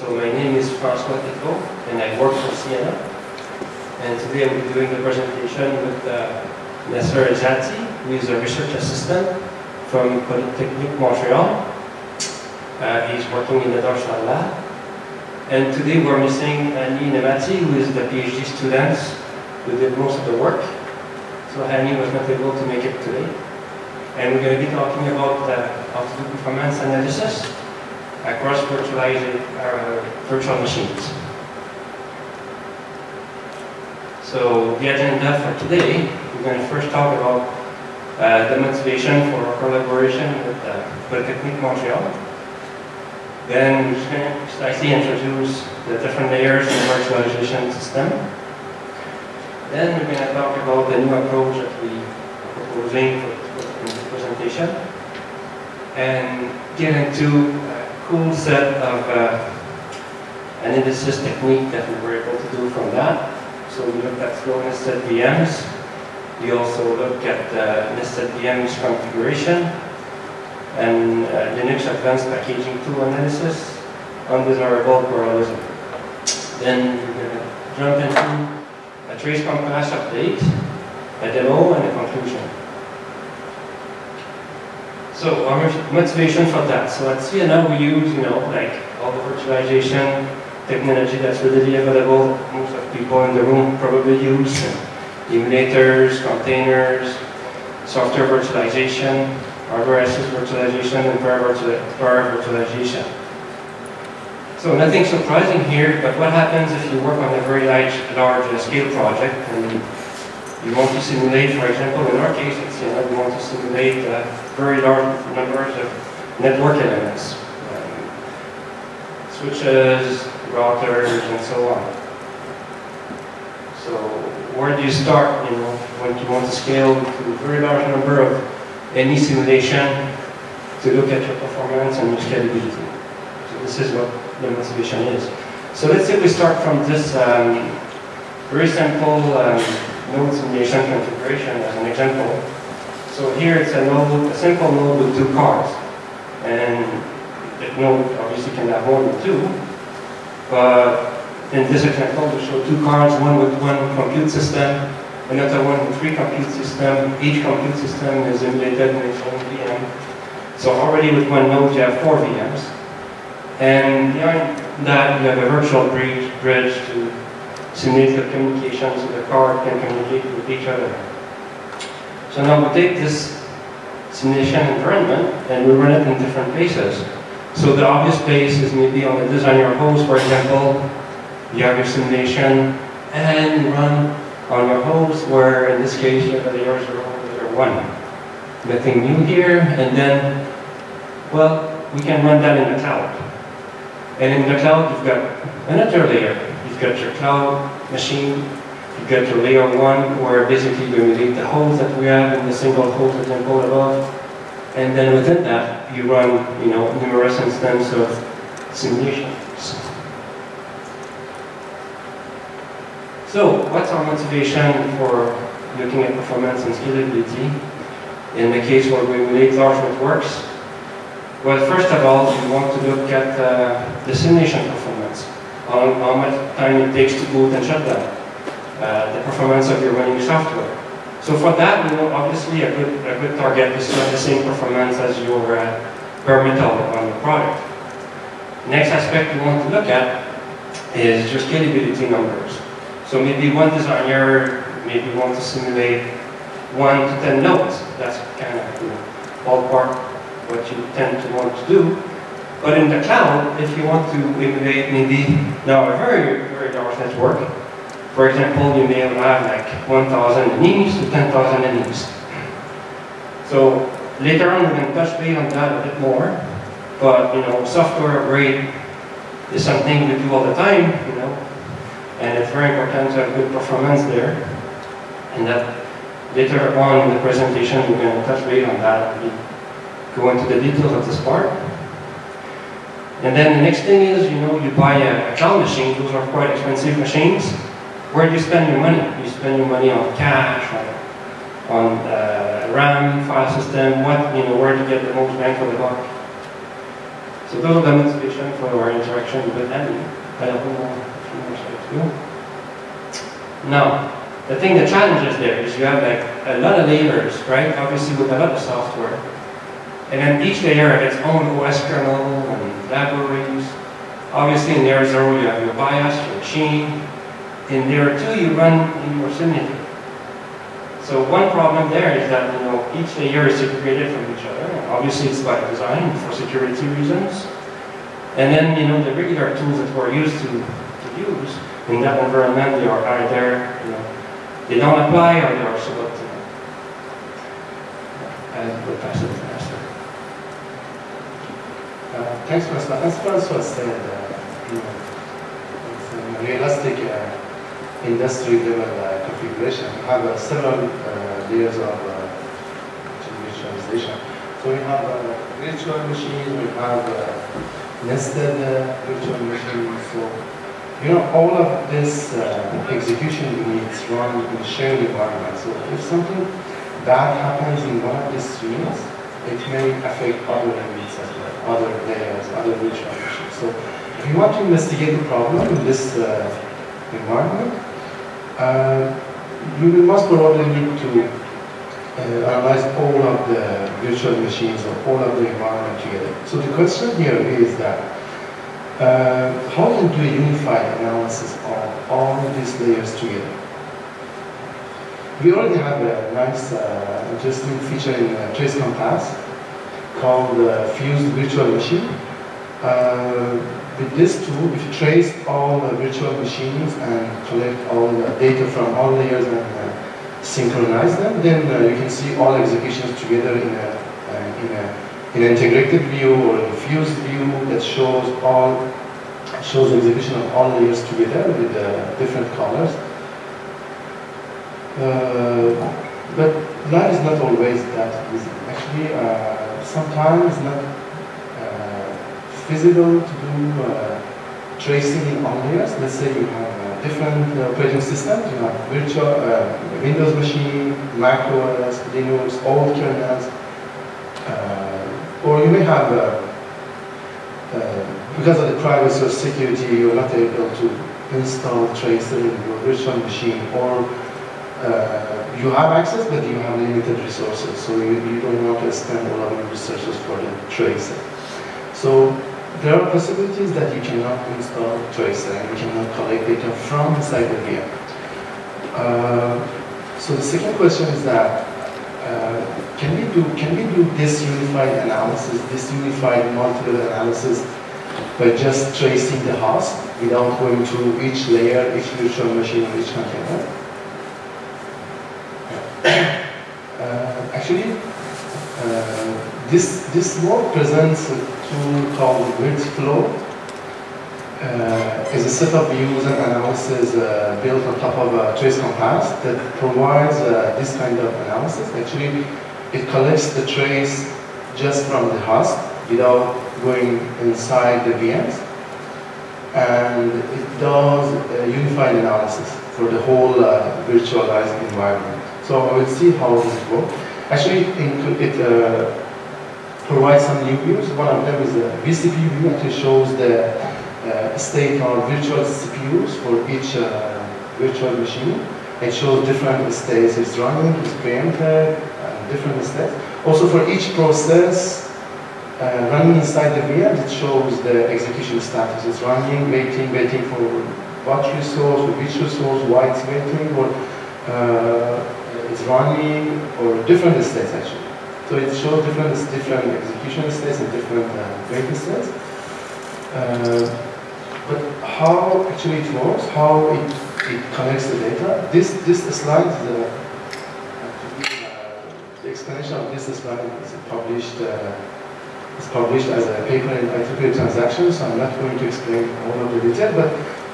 So my name is François Tétreault, and I work for Ciena. And today I will be doing the presentation with uh, Naser Ezzati, who is a research assistant from Polytechnique Montreal. Uh, he's working in the Dorsal Lab. And today we're missing Hani Nemati, who is the PhD student who did most of the work. So Hani was not able to make it today. And we're going to be talking about uh, how to do performance analysis across virtualized uh, virtual machines. So the agenda for today, we're going to first talk about uh, the motivation for collaboration with uh, Polytechnique Montreal. Then we're going to slightly introduce the different layers in the virtualization system. Then we're going to talk about the new approach that we are proposing for, for in the presentation and get into cool set of uh, analysis technique that we were able to do from that. So we looked at flow nested VMs. We also looked at uh, nested VMs configuration and uh, Linux Advanced Packaging Tool Analysis, undesirable parallelism. Then we're going to jump into a trace compass update, a demo, and a conclusion. So our motivation for that. So at Ciena we use, you know, like all the virtualization technology that's readily available. Most of people in the room probably use emulators, containers, software virtualization, hardware access virtualization, and power virtualization. So nothing surprising here, but what happens if you work on a very large, large uh, scale project and you want to simulate, for example, in our case, it's, you know, we want to simulate uh, very large numbers of network elements, um, switches, routers, and so on. So where do you start, you know, when you want to scale to a very large number of any simulation to look at your performance and your scalability. So this is what the motivation is. So let's say we start from this um, very simple um, node simulation configuration as an example. So here it's a node, a simple node with two cards. And that node obviously can have more than two. But in this example, we show two cards, one with one compute system, another one with three compute system. Each compute system is embedded in its own VM. So already with one node, you have four VMs. And behind that, you have a virtual bridge, bridge to simulate the communication so the car can communicate with each other. So now we take this simulation environment and we run it in different places. So the obvious place is maybe on the designer host, for example, you have your simulation and run on your host where in this case you have a layer 0 layer 1. Nothing new here and then, well, we can run that in the cloud. And in the cloud you've got another layer. You've got your cloud machine, you've got your layer 1 where basically you emulate the holes that we have in the single host example above. And then within that, you run, you know, numerous instances of simulations. So, what's our motivation for looking at performance and scalability in the case where we emulate large networks? Well, first of all, we want to look at uh, the simulation on how much time it takes to boot and shut down, uh, the performance of your running software. So for that, you know, obviously a good, a good target is to have the same performance as your uh, bare metal on your product. Next aspect we want to look at is your scalability numbers. So maybe one designer maybe want to simulate one to 10 nodes. That's kind of you know, ballpark what you tend to want to do. But in the cloud, if you want to emulate maybe now a very, very large network, for example, you may have like 1,000 enemies to 10,000 enemies. So later on, going to touch base on that a bit more. But you know, software upgrade is something we do all the time, you know, and it's very important to have good performance there. And that later on in the presentation, we're going to touch base on that. We go into the details of this part. And then the next thing is, you know, you buy a, a cloud machine. Those are quite expensive machines. Where do you spend your money? You spend your money on cache, on, on uh, RAM, file system, what, you know, where to get the most bang for the buck. So those are the for our interaction with Andy. I don't know if you want to Now, the thing, the challenge is there is you have like a lot of layers, right? Obviously with a lot of software. And then each layer has its own OS kernel and libraries. Obviously in layer zero you have your BIOS, your machine. In layer two you run in your simulator. So one problem there is that you know each layer is separated from each other. Obviously it's by design for security reasons. And then you know the regular tools that we're used to, to use in that environment they are either you know they don't apply or they are suboptimal. And we'll pass it. Uh, thanks, Naser. As François said, uh, you know, it's a realistic uh, industry level uh, configuration. We have uh, several uh, layers of virtualization. So we have virtual machines, we have nested virtual machines. So you know, all of this uh, execution needs run in a shared environment. So if something bad happens in one of these streams, it may affect other other layers, other virtual machines. So if you want to investigate the problem in this uh, environment, uh, you will most probably need to uh, analyze all of the virtual machines or all of the environment together. So the question here is that uh, how to do a unified analysis of all these layers together? We already have a nice, uh, interesting feature in uh, Trace Compass called uh, Fused Virtual Machine. Uh, with this tool, if you trace all the virtual machines and collect all the data from all layers and uh, synchronize them, then uh, you can see all executions together in a, in a in an integrated view or a fused view that shows all shows the execution of all layers together with uh, different colors. Uh, but that is not always that easy. Actually, uh, sometimes it's not uh, feasible to do uh, tracing in all layers. Let's say you have different operating systems. You have virtual Windows machine, Mac OS, Linux, old kernels, or you may have, uh, uh, because of the privacy or security, you're not able to install tracer in your virtual machine, or uh, you have access, but you have limited resources, so you, you don't want to spend a lot of resources for the tracer. So there are possibilities that you cannot install tracer and you cannot collect data from inside the VM. Uh, so the second question is that uh, can we do can we do this unified analysis, this unified multi-level analysis by just tracing the host without going through each layer, each virtual machine, each container? Uh, actually, uh, this this work presents a tool called Flow. Uh, is a set of views and analysis uh, built on top of a trace compass that provides uh, this kind of analysis. Actually, it collects the trace just from the host without going inside the VMs. And it does a unified analysis for the whole uh, virtualized environment. So I will see how this works. Actually, it uh, provides some new views. One of them is the vCPU view. which shows the uh, state of virtual CPUs for each uh, virtual machine. It shows different states it's running, it's preempted, different states. Also for each process uh, running inside the VM, it shows the execution status. It's running, waiting, waiting for what resource, or which resource, why it's waiting, or uh, it's running, or different states actually. So it shows different different execution states and different uh, states. Uh, but how actually it works, how it, it connects the data. This this slide the, uh, explanation of this slide is published uh, is published as a paper in IEEE transactions, so I'm not going to explain all of the detail, but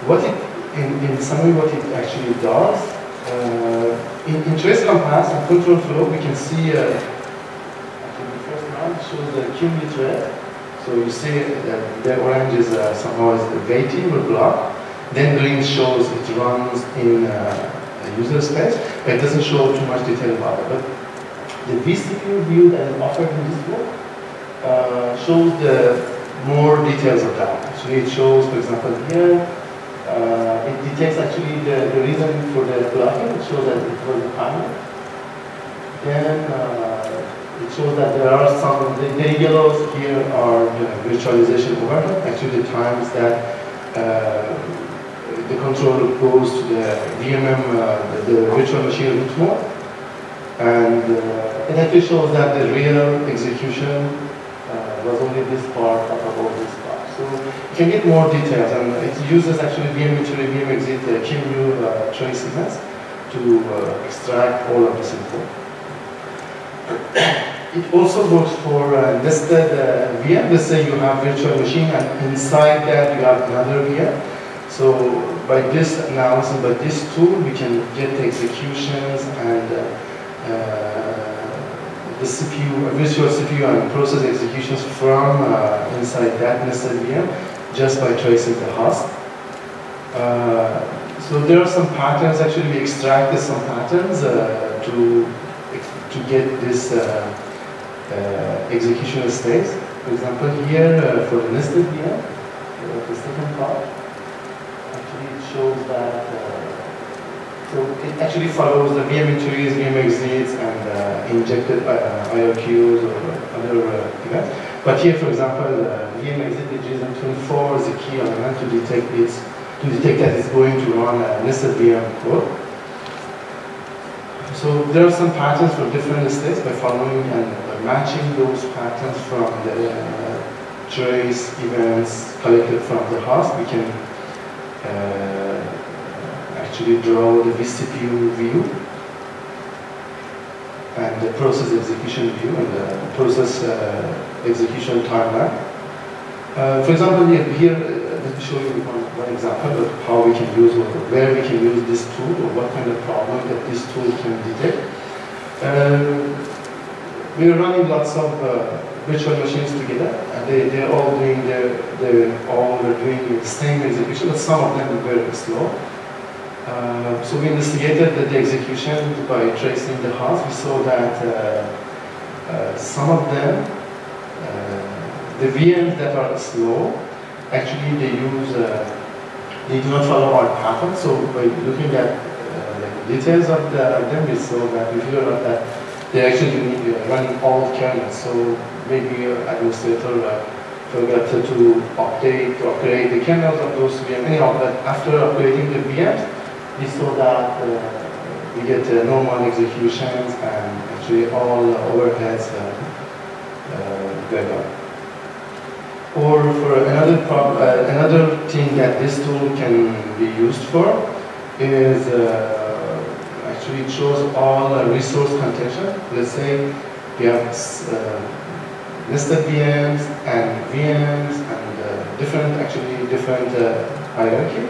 what it, in, in summary, what it actually does, uh, in, in trace compass and control flow, we can see, uh, the first line shows the cumulative so you see that the orange is somehow is the or block, then green shows it runs in uh, a user space, but it doesn't show too much detail about it. But the vCPU view that is offered in this book uh, shows the more details of that. Actually, it shows, for example, here, uh, it detects actually the, the reason for the blocking. It shows that it was a timer. Then uh, shows that there are some, the, yellows here are the virtualization overhead, actually the times that uh, the controller goes to the VMM, uh, the, the, virtual machine root mode. And uh, it actually shows that the real execution uh, was only this part out of all this part. So you can get more details, and it uses actually VM entry, VM exit, uh, QEMU uh, trace events to uh, extract all of this info. It also works for uh, nested uh, VM. Let's say you have virtual machine, and inside that you have another VM. So by this analysis, by this tool, we can get the executions and uh, uh the CPU, virtual CPU and process executions from uh, inside that nested VM just by tracing the host. Uh, so there are some patterns, actually we extracted some patterns uh, to, to get this uh, execution states. For example, here uh, for the nested VM, the second part, actually it shows that so it actually follows the VM entries, VM exits, and uh, injected uh, IRQs or other uh, events. But here, for example, uh, VM exit JSON24 is a key element to detect this, to detect that it's going to run a nested VM code. So there are some patterns for different states by following and matching those patterns from the uh, trace events collected from the host. We can uh, actually draw the vCPU view and the process execution view and the process uh, execution timeline. For example, here, let me show you one, one, example of how we can use, or where we can use this tool, or what kind of problem that this tool can detect. Uh, we are running lots of uh, virtual machines together, and they, they're all doing their, they're doing the same execution, but some of them are very slow. Uh, so we investigated the, the, execution by tracing the host. We saw that uh, uh, some of them, uh, the VMs that are slow, actually they use, uh, they do not follow our pattern. So by looking at the details of, the, of them, we saw that we figured out that they actually running old kernels. So maybe administrator forgot to, update or upgrade the kernels of those VMs. Anyhow, but after upgrading the VMs, we saw that uh, we get uh, normal executions and actually all overheads uh, Or for another uh, another thing that this tool can be used for is uh, it shows all uh, resource contention. Let's say we have nested VMs and VMs and different actually different hierarchy.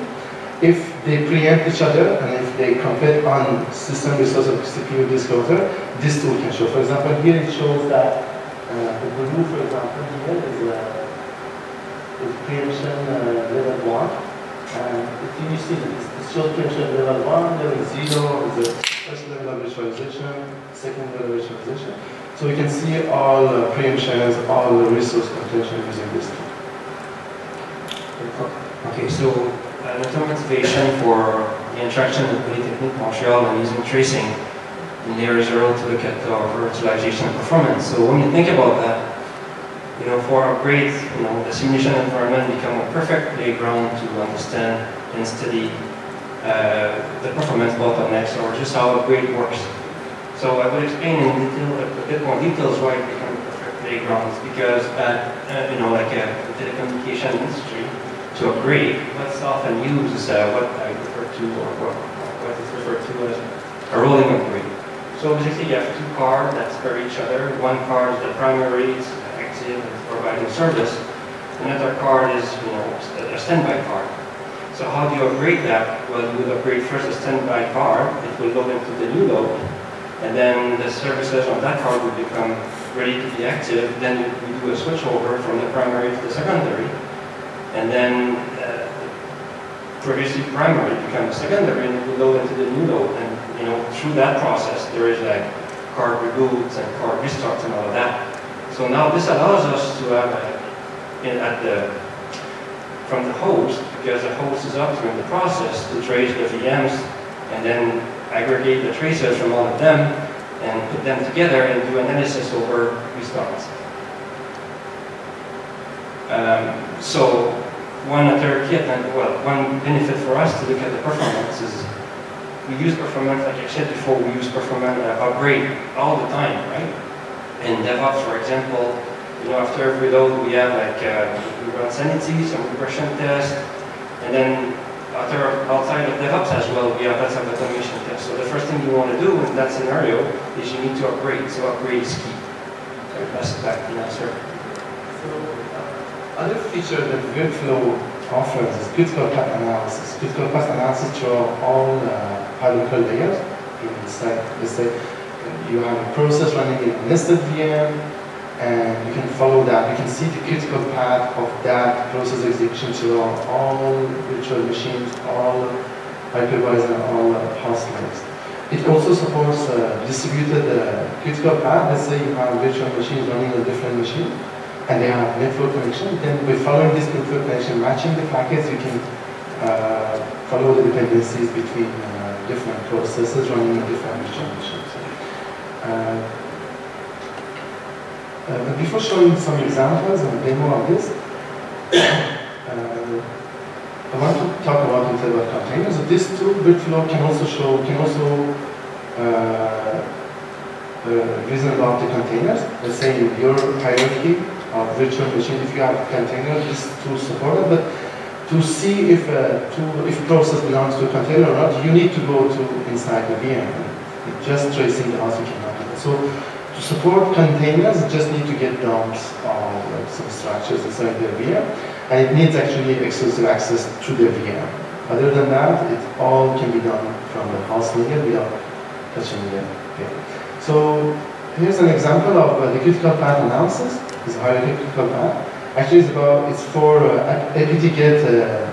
If they preempt each other, and if they compete on system resource of CPU disk router, this tool can show. For example, here it shows that uh, the blue, for example, here is, uh, is preemption uh, level 1. And if you see that it shows preemption level 1, level 0 is the first level of visualization, second level of visualization. So we can see all uh, preemptions, all the resource contention using this tool. Okay, so another motivation for the interaction with Polytechnique Montreal and using tracing in layer zero to look at our virtualization performance. So when you think about that, you know, for our grades, you know, the simulation environment become a perfect playground to understand and study uh, the performance bottlenecks or just how a grade works. So I will explain in detail, a bit more details why it a perfect playground. Because, uh, uh, you know, like a telecommunication industry, to upgrade, what's often used is uh, what I refer to, or what, what is referred to as a rolling upgrade. So basically you have two cards that spare each other. One card is the primary, it's active and providing service. Another card is, you know, a standby card. So how do you upgrade that? Well, you upgrade first a standby card, it will go into the new load, and then the services on that card will become ready to be active. Then we do a switch over from the primary to the secondary, and then uh, previously primary becomes secondary and we load into the new load. And you know, through that process, there is like card reboots and card restarts and all of that. So now this allows us to have a, in, at the, from the host, because it host is up during the process the to trace the VMs and then aggregate the traces from all of them and put them together and do analysis over restarts. Um, so one other kit, well, one benefit for us to look at the performance is we use performance, like I said before, we use performance upgrade all the time, right? In DevOps, for example, you know, after every load, we have like, uh, we run sanity, some regression tests, and then after, outside of DevOps as well, we have lots of automation tests. So the first thing you want to do in that scenario is you need to upgrade. So upgrade is key. So pass back to Naser. So, uh, other feature that Webflow offers is critical path analysis. Critical path analysis through all uh, layers inside. Let's say you have a process running in a nested VM, and you can follow that. You can see the critical path of that process execution through all virtual machines, all hypervisor, all host layers. It also supports uh, distributed uh, critical path. Let's say you have virtual machines running on different machines, and they have network connection. Then by following this network connection, matching the packets, you can uh, follow the dependencies between uh, different processes running on different virtual machines. Uh, uh, but before showing some examples and demo of this, uh, I want to talk about little containers. So this tool, Bitflow, can also show, can also uh, uh, reason about the containers. Let's say your hierarchy of virtual machine, if you have a container, this tool supported. But to see if a, tool, if a process belongs to a container or not, you need to go to inside the VM. Just tracing the host, you cannot do. So to support containers, you just need to get dumps of like, some structures inside the VM, and it needs actually exclusive access to the VM. Other than that, it all can be done from the host layer without touching the VM. So here's an example of uh, the critical path analysis. This is hierarchical path. Actually, it's about it's for uh, apt-get uh,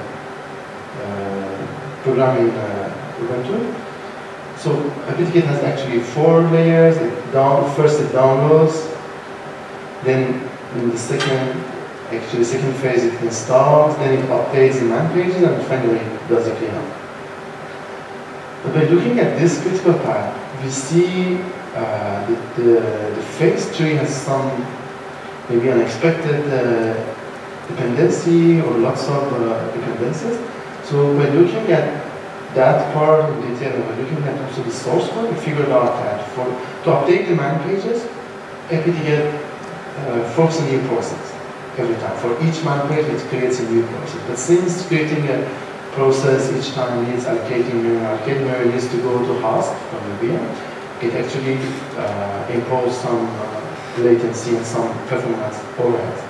uh, programming uh, Ubuntu. So apt-get has actually four layers. It down, first it downloads, then in the second, actually the second phase it installs, then it updates the man pages, and finally it does the cleanup. But by looking at this critical path, we see uh, that the, the phase tree has some maybe unexpected uh, dependency or lots of uh, dependencies. So by looking at that part in detail, by looking at also the source code, we figured out that for to update the man pages, apt-get uh, forks a new process every time. For each man page, it creates a new process. But since creating a process each time needs allocating memory, allocating memory needs to go to host from the VM, it actually uh, imposes some uh, latency and some performance overhead.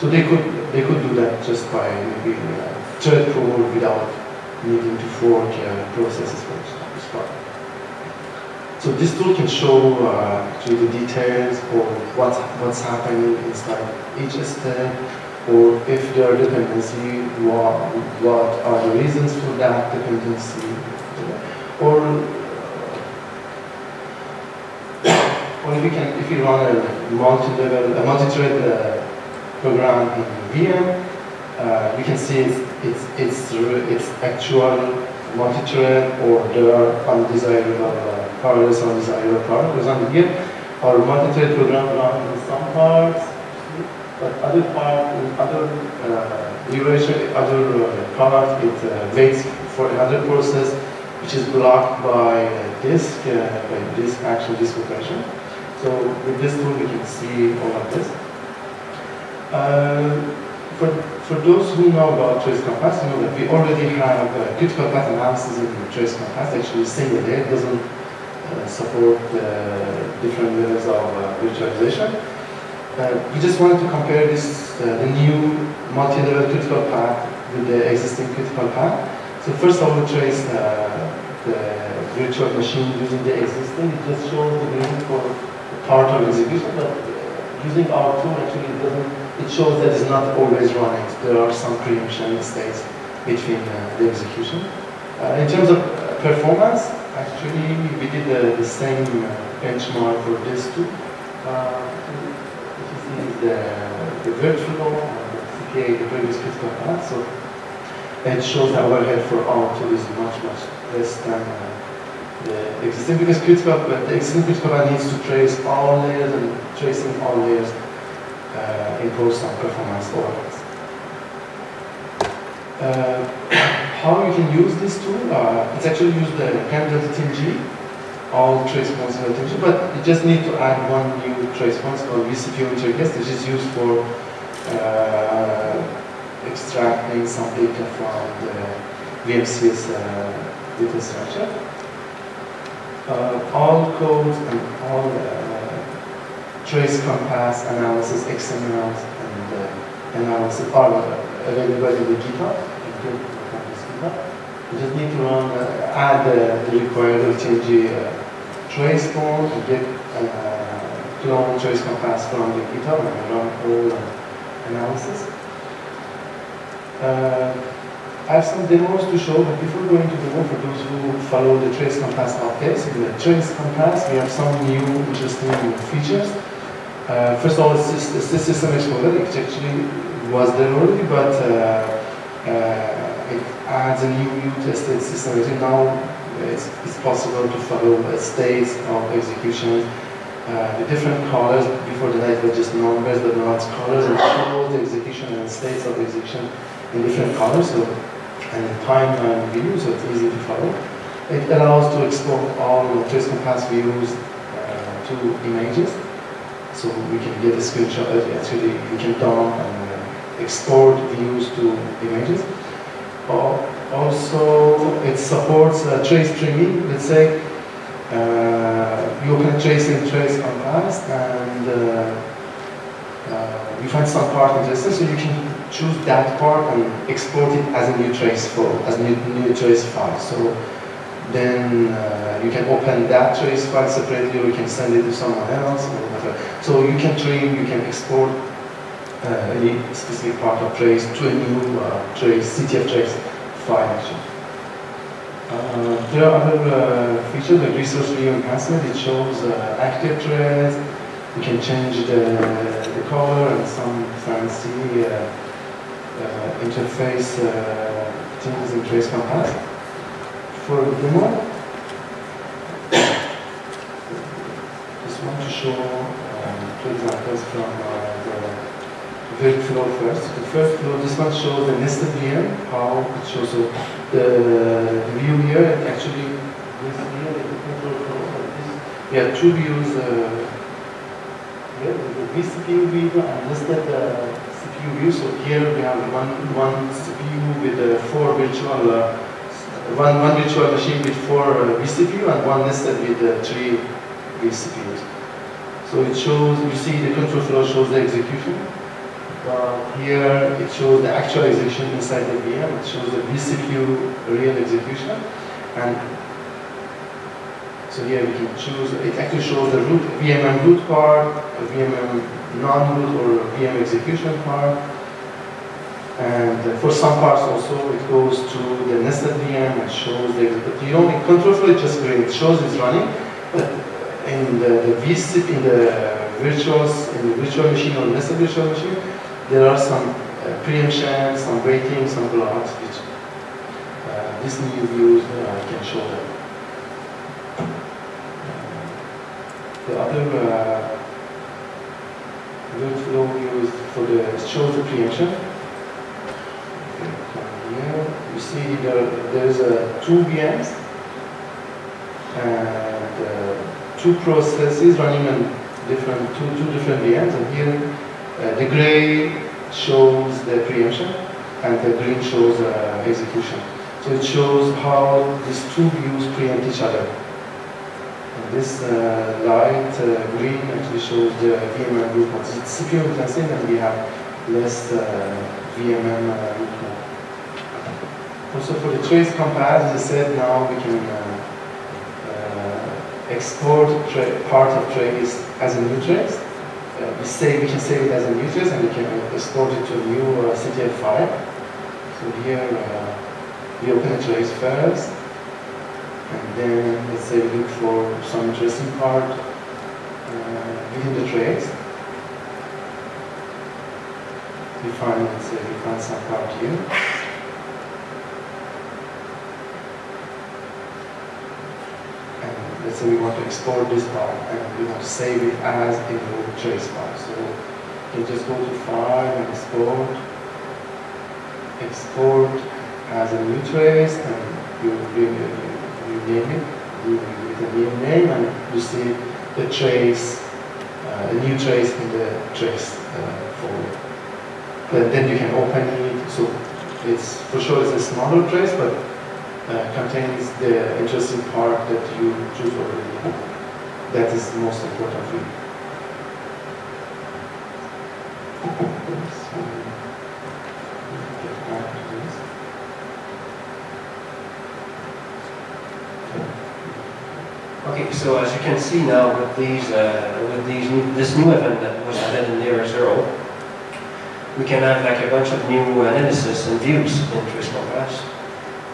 So they could they could do that just by maybe uh, thread pool without needing to fork uh, processes for each part. So this tool can show uh, actually the details or what's what's happening inside each step, or if there are dependency, what what are the reasons for that dependency, or or if you can, if you run a multi-level, a multi-thread uh, program in VM, uh, you can see it's, it's, it's, actual multi-thread or there are undesirable uh, parallels, undesirable parallels on here. Our multi-thread program runs in some parts, but other part, in other uh, duration, other uh, part, it uh, waits for another process which is blocked by disk, uh, by disk action, disk operation. So with this tool, we can see all of this. Uh, for, for those who know about Trace Compass, you know that we already have uh, critical path analysis in Trace Compass, actually single layer, doesn't uh, support different levels of uh, virtualization. Uh, we just wanted to compare this, uh, the new multi-level critical path with the existing critical path. So first I will trace the virtual machine using the existing. It just shows the green for part of execution, but using our tool actually it doesn't, it shows that it's not always running. There are some preemption states between uh, the execution. Uh, in terms of uh, performance, actually we did the, the same benchmark for this too. Uh, this is the, the virtual, the create the previous critical path. So it shows that overhead for R2 is much, much less than uh, the existing because critical, but the existing critical path needs to trace all layers and tracing all layers uh, impose some performance overheads. Uh, how you can use this tool? Uh, it's actually used the LTTng, all trace points in attention, but you just need to add one new trace point called vCPU interface, which is used for uh, extracting some data from the VMCS uh, data structure. Uh, all codes and all trace compass analysis, XML, and uh, analysis are available in the GitHub. You just need to run, uh, add uh, the required LTTng uh, trace form get uh, clone trace compass from the GitHub and run all analysis. Uh, I have some demos to show, but before going to demo, for those who follow the trace compass outcase, in the trace compass we have some new interesting features. Uh, first of all, it's, just, it's the system explorer. It actually was there already, but uh, uh, it adds a new to state system. As now, it's, it's, possible to follow the states of execution. Uh, the different colors, before the night were just numbers, but now it's colors and shows the execution and states of execution in different colors. So and timeline view, so it's easy to follow. It allows to export all trace compass views uh, to images. So we can get a screenshot, uh, actually we can dump and uh, export views to images. Also, it supports uh, trace trimming. Let's say uh, you a trace in trace compass and uh, uh, you find some part interesting, so you can choose that part and export it as a new trace file, as a new, new trace file. So then uh, you can open that trace file separately or you can send it to someone else or whatever. So you can trim, you can export uh, any specific part of trace to a new uh, trace, CTF trace file actually. Uh, there are other uh, features like resource view enhancement. It shows uh, active threads. You can change the, the color and some fancy interface things in trace compass. For demo, just want to show um, two examples from uh, the third flow first. The first floor, this one shows the nested VM, how it shows the, the view here, and actually this here, the control we have two views uh, here, the vCPU view and nested uh, CPU view. So here we have one, one CPU with uh, four virtual, uh, one, one virtual machine with four uh, vCPU and one nested with uh, three vCPUs. So it shows, you see the control flow shows the execution. But here it shows the actual execution inside the VM. It shows the vCPU real execution. And so here we can choose, it actually shows the root, VMM root part, a VMM non-root or a VM execution part. And for some parts also, it goes to the nested VM and shows the, you don't control flow, it just green, it shows it's running. But in the, the in the virtuals, in the virtual machine or nested virtual machine, there are some uh, preemption, some waiting, some blocks, which uh, this new view uh, can show them. the other uh, workflow used for the shows the preemption. See there, there's uh, two VMs and uh, two processes running on different two two different VMs, and here uh, the gray shows the preemption and the green shows uh, execution. So it shows how these two views preempt each other. And This uh, light uh, green actually shows the VMM nodes. It's CPU intensive and we have less uh, VMM uh, node. Also for the trace compass, as I said, now we can export part of trace as a new trace. Uh, we say we can save it as a new trace and we can export it to a new uh, CTF file. So here uh, we open a trace first, and then let's say we look for some interesting part uh, within the trace. define, let's say, define some part here. And we want to export this part and we want to save it as a new trace file. So you just go to File and Export, Export as a new trace, and you, you, name it you, with a new name, and you see the trace, uh, a new trace in the trace uh, folder. But then you can open it, so it's for sure it's a smaller trace, but uh, contains the interesting part that you choose already. That is the most important thing. Okay, so as you can see now with these, uh, with these, new- this new event that was added in layer zero, we can have like a bunch of new analysis and views in Compass.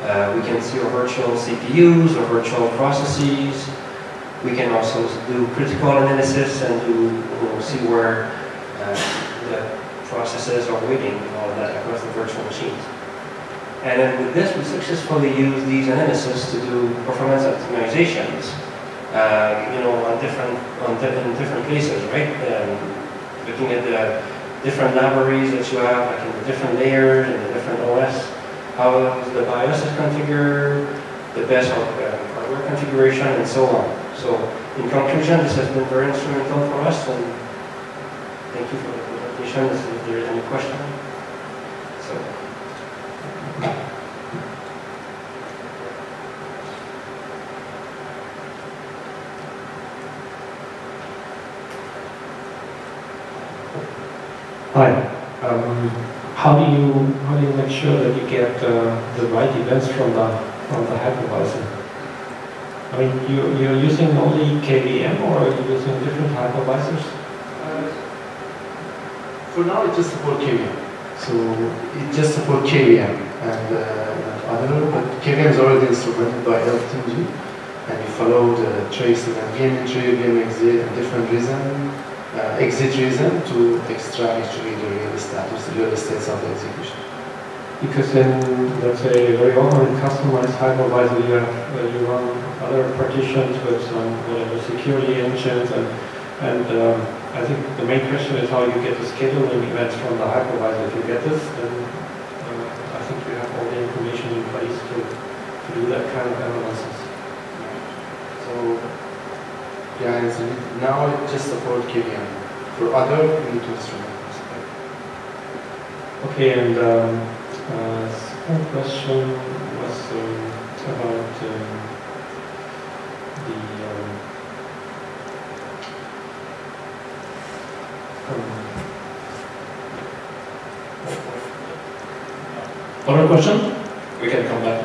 Uh, we can see our virtual CPUs, or virtual processes. We can also do critical analysis and do, you know, see where uh, the processes are waiting, all of that across the virtual machines. And then with this, we successfully use these analysis to do performance optimizations um, you know, on different, on di- in different places, right? Um, looking at the different libraries that you have, like in the different layers and the different OS, how is the BIOS is configured, the best uh, hardware configuration, and so on. So, in conclusion, this has been very instrumental for us, and thank you for the presentation. If there is any question, so. Hi. How do you how do you make sure that you get uh, the right events from the from the hypervisor? I mean, you you're using only KVM or are you using different hypervisors? Uh, For now, it just support KVM. So it just support KVM and uh, other, but KVM is already instrumented by LTTng, and you follow the traces and entry, VM exit, and different reason, uh, exit reason to extract actually the real status, the real states of the execution. Because in let's say very often in customized hypervisor you have uh, you run other partitions with some whatever security engines and and um, I think the main question is how you get the scheduling events from the hypervisor. If you get this, then uh, I think you have all the information in place to, to do that kind of analysis. So yeah, so now it just support KVM. For other, you need to instrument. Okay, and um, uh, second question was um, about um, the um, um, other question? We can come back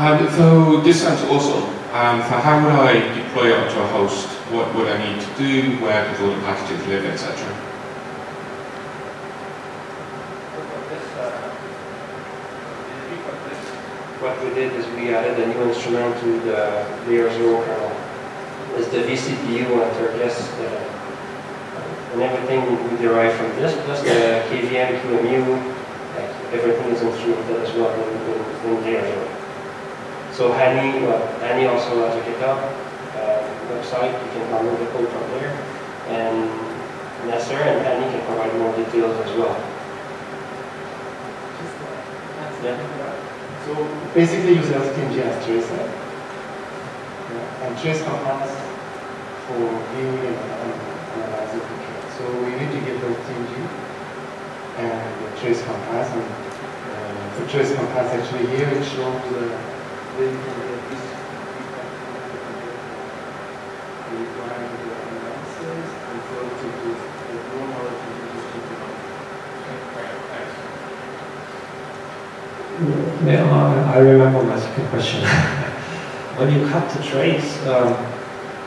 Um, so this sounds awesome. Um, so how would I deploy it onto a host? What would I need to do? Where does all the packages live, etc.? What we did is we added a new instrument to the layer zero kernel. It's the vCPU and Turkis, uh, and everything we derive from this, plus the KVM, QEMU, like everything is instrumented as well in, in, in layer zero. So Hani, well, Hani also has a GitHub uh, website, you can download the code from there, and Naser and Hani can provide more details as well. Yeah. So basically use LTTng as tracer. Yeah, and trace compass for viewing and and analyzing the trace. So we need to get LTTng and the trace compass. And uh, for trace compass, actually here it shows the Yeah, I I remember my second question. when you cut the trace, um,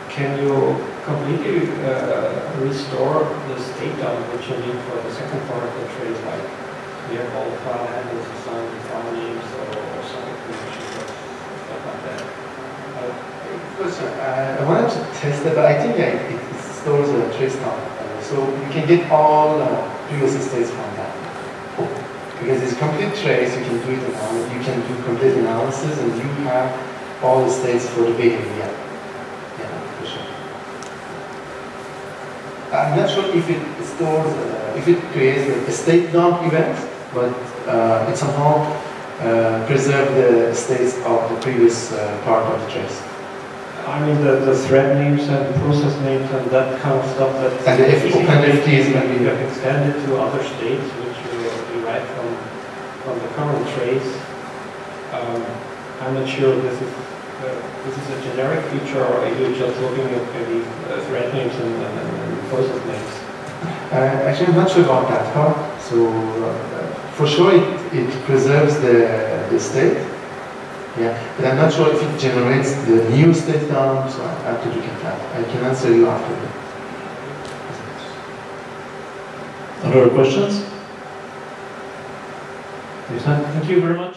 can you completely uh, restore the state down which you need for the second part of the trace? Like, we have all file handles assigned file names or or some information, or stuff like that. Uh, Question, uh, I wanted to test it, but I think uh, it, stores a trace number. Uh, so you can get all uh, previous states from that. Because it's complete trace, you can do it you can do complete analysis and you have all the states for the beginning, yeah. Yeah, for sure. I'm not sure if it stores, uh, if it creates a state dump event, but uh, it somehow uh, preserve the states of the previous uh, part of the trace. I mean, the, the thread names and process names and that kind of stuff that. And the F- easy open to FTs can be extended to other states, which you derive from, from the current trace. Um, I'm not sure this is, uh, this is a generic feature or are you just looking at maybe uh, thread names and, and, and process names? Uh, actually, I'm not sure about that part. So uh, for sure, it, it preserves the, the state. Yeah, but I'm not sure if it generates the new state dump. So I have to look at that. I can answer you after that. Other questions? Thank you very much.